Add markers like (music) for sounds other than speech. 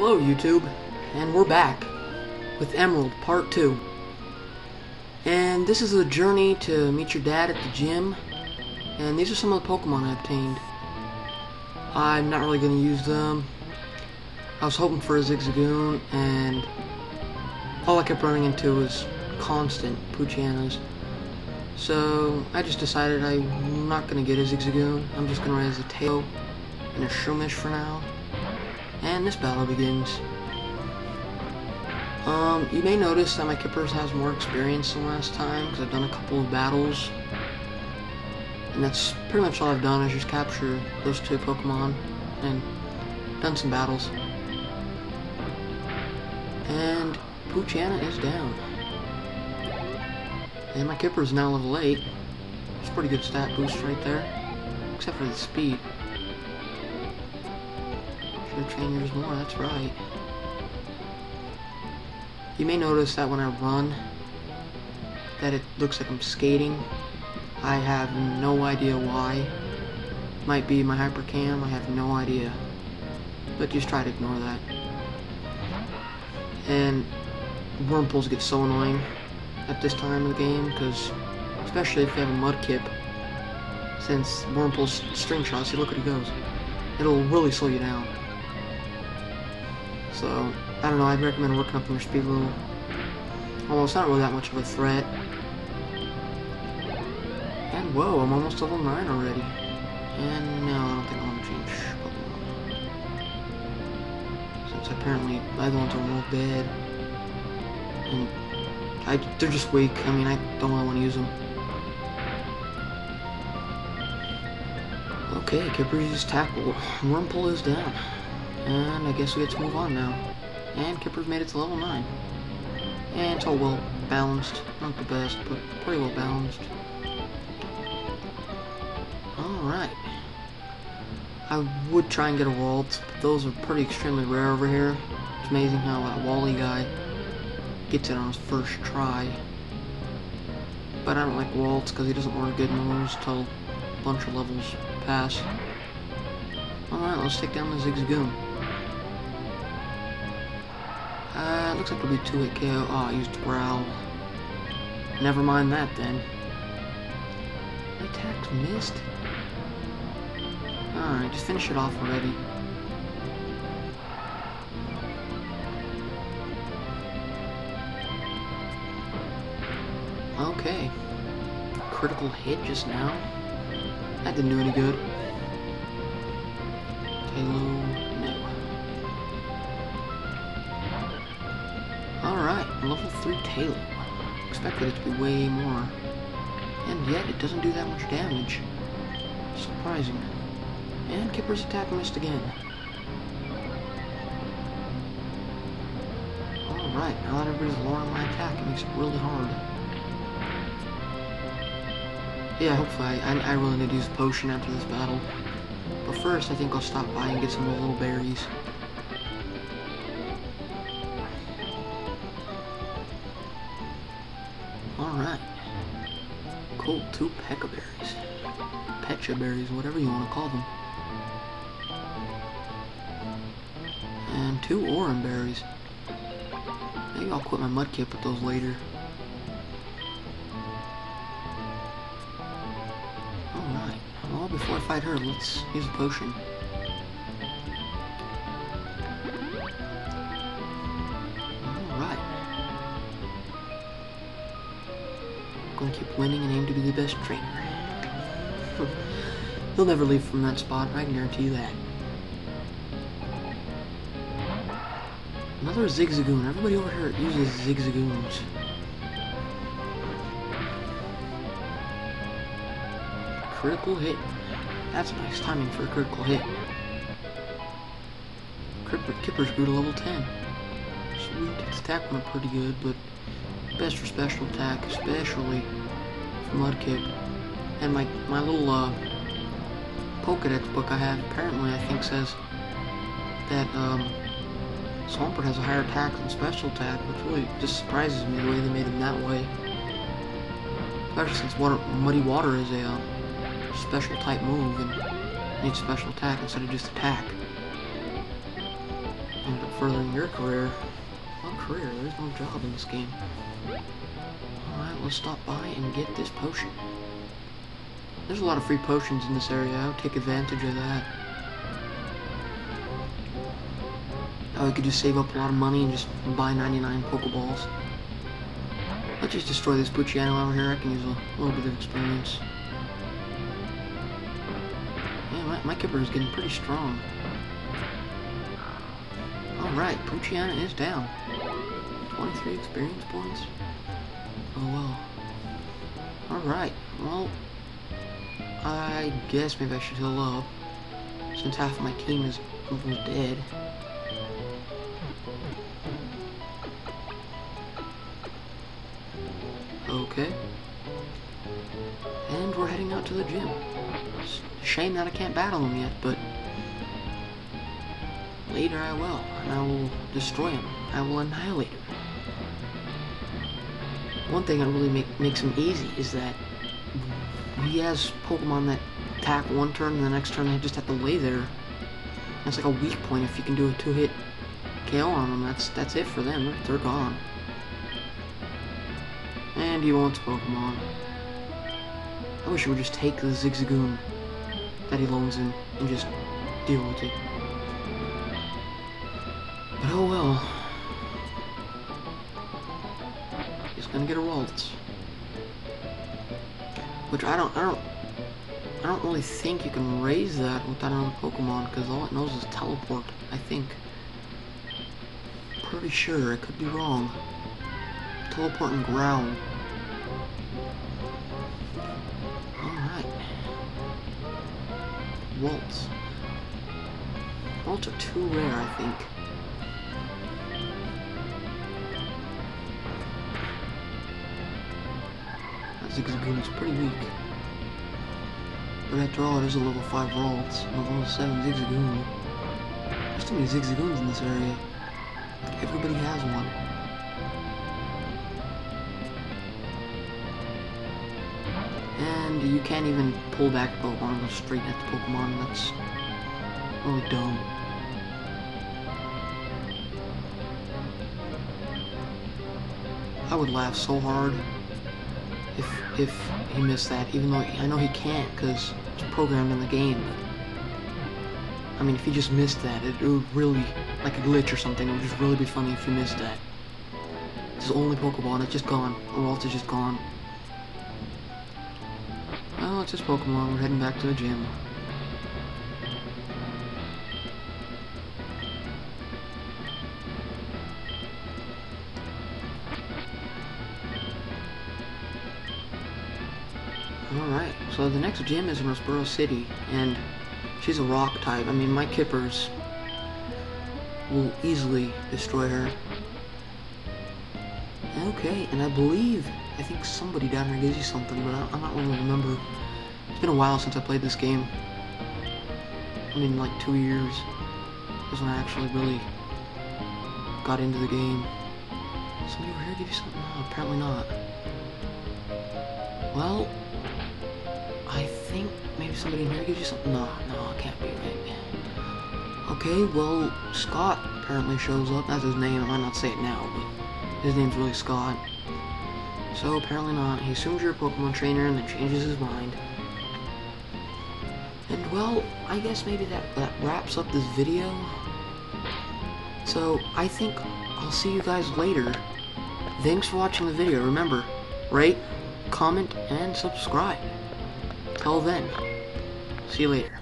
Hello YouTube, and we're back with Emerald Part 2. And this is a journey to meet your dad at the gym, and these are some of the Pokemon I obtained. I'm not really going to use them. I was hoping for a Zigzagoon, and all I kept running into was constant Poochyenas. So I just decided I'm not going to get a Zigzagoon. I'm just going to raise a Tail and a Shroomish for now. And this battle begins. Um, you may notice that my Kippers has more experience than last time, because I've done a couple of battles. And that's pretty much all I've done, is just capture those two Pokemon, and done some battles. And Poochyena is down. And my Kipper is now level 8. It's a pretty good stat boost right there. Except for the speed. Should train yours more, that's right. You may notice that when I run, that it looks like I'm skating. I have no idea why. Might be my hypercam, I have no idea. But just try to ignore that. And Wurmples get so annoying at this time of the game, because especially if you have a Mudkip, since Wurmple's string shot, see look what he goes. It'll really slow you down. So, I don't know, I'd recommend working up your speed a little. Although it's not really that much of a threat. And whoa, I'm almost level 9 already. And no, I don't think I want to change Pokemon. Since apparently other ones are all dead. And I, they're just weak. I mean, I don't really want to use them. Okay, Kipper's tackle. Wurmple is down. And I guess we get to move on now. And Kipper's made it to level 9. And it's all well balanced. Not the best, but pretty well balanced. Alright. I would try and get a Ralt, but those are pretty extremely rare over here. It's amazing how that Wally guy gets it on his first try. But I don't like Ralts because he doesn't learn good moves till a bunch of levels pass. Alright, let's take down the Zigzagoon. Uh, looks like it'll be 2 hit KO. Oh, I used Growl. Never mind that then. My attack's missed. Alright, just finish it off already. Okay. Critical hit just now. That didn't do any good. Halo, 3 Taillow. Expected it to be way more. And yet, it doesn't do that much damage. Surprising. And Kipper's attack missed again. Alright, now that everybody's lowering my attack, it makes it really hard. Yeah, hopefully, I, I, I really need to use potion after this battle. But first, I think I'll stop by and get some little berries. Two Pekka berries. Pecha berries, whatever you want to call them. And two Oran berries. Maybe I'll quit my Mudkip with those later. Alright, well before I fight her, let's use a potion. Gonna keep winning and aim to be the best trainer. (laughs) He'll never leave from that spot, I can guarantee you that. Another Zigzagoon. Everybody over here uses Zigzagoons. Critical hit. That's nice timing for a critical hit. Kipper, Kipper's grew to level 10. Sweet. Its attack went pretty good, but best for special attack, especially Mudkip. And my, my little uh, Pokedex book I have apparently, I think, says that um, Swampert has a higher attack than special attack, which really just surprises me the way they made him that way. Especially since water, Muddy Water is a uh, special type move and needs special attack instead of just attack. Ended up furthering your career. What career? There's no job in this game. Let's stop by and get this potion. There's a lot of free potions in this area. I'll take advantage of that. Oh, you could just save up a lot of money and just buy 99 Pokeballs. Let's just destroy this Poochyena over here. I can use a little bit of experience. Yeah, my, my Kipper is getting pretty strong. Alright, Poochyena is down. 23 experience points? Oh well. Alright, well, I guess maybe I should heal up, since half of my team is almost dead. Okay. And we're heading out to the gym. Shame that I can't battle him yet, but later I will, and I will destroy him. I will annihilate him. One thing that really make, makes him easy is that he has Pokemon that attack one turn and the next turn they just have to lay there. That's like a weak point if you can do a two-hit KO on them. That's that's it for them. They're gone. And he wants Pokemon. I wish he would just take the Zigzagoon that he loans in and just deal with it. But oh well. Gonna get a Ralts. Which I don't I don't I don't really think you can raise that with that on Pokemon because all it knows is teleport, I think. Pretty sure, I could be wrong. Teleport and growl. Alright. Ralts. Ralts are too rare, I think. Is pretty weak. But after all, it is a level 5 Ralts, and a level 7 Zigzagoon. There's too many Zigzagoons in this area. Everybody has one. And you can't even pull back Pokemon and go straight at the Pokemon. That's really dumb. I would laugh so hard if if he missed that, even though I know he can't because it's programmed in the game. But, I mean, if he just missed that, it, it, would really, like a glitch or something, it would just really be funny if he missed that. It's his only Pokeball and it's just gone. Or else it's just gone. Well, it's just Pokemon. We're heading back to the gym. Alright, so the next gym is in Rustboro City, and she's a rock type. I mean, my Kippers will easily destroy her. Okay, and I believe, I think somebody down here gives you something, but I, I'm not really remember. It's been a while since I played this game. I mean, like two years is when I actually really got into the game. Somebody over here give you something? No, apparently not. Well, I think maybe somebody in here gives you something. No, no, it can't be right. Okay, well, Scott apparently shows up. That's his name. I might not say it now, but his name's really Scott. So apparently not. He assumes you're a Pokemon trainer and then changes his mind. And well, I guess maybe that, that wraps up this video. So I think I'll see you guys later. Thanks for watching the video. Remember, rate, comment, and subscribe. Till then, see you later.